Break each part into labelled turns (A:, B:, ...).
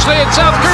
A: closely, and South Korea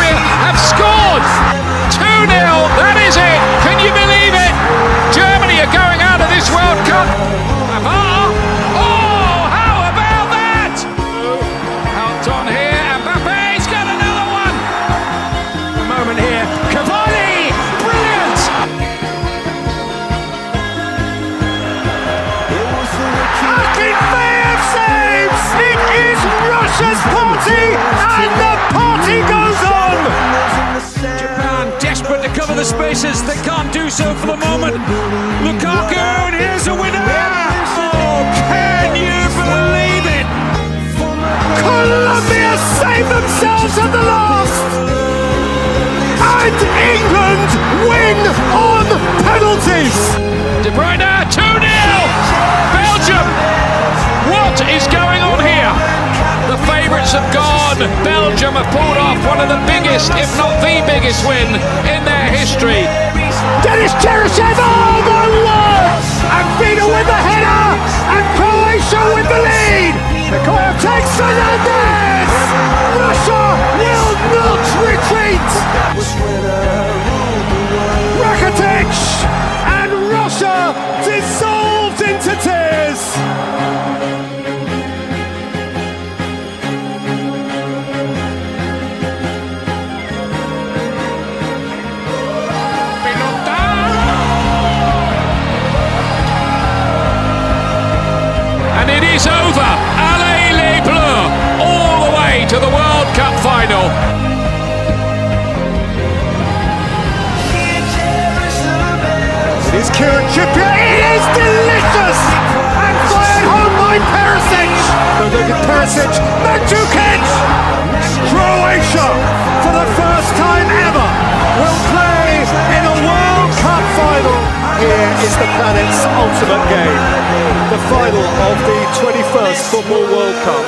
A: spaces. They can't do so for the moment. Lukaku, and here's a winner. Oh, can you believe it?
B: Colombia save themselves at the last! And England win on penalties!
A: De Bruyne, 2 0. Belgium. What is going on here? The favourites have gone. Belgium have pulled off one of the biggest, if not the biggest win in their history.
B: Denis Cheryshev,
A: it is over. Allez les Bleus, all the way to the World Cup final.
B: It is Kieran Trippier. It is delicious! And fired home by Perisic! Look at Perisic. The planet's ultimate game. The final of the 21st Football World Cup.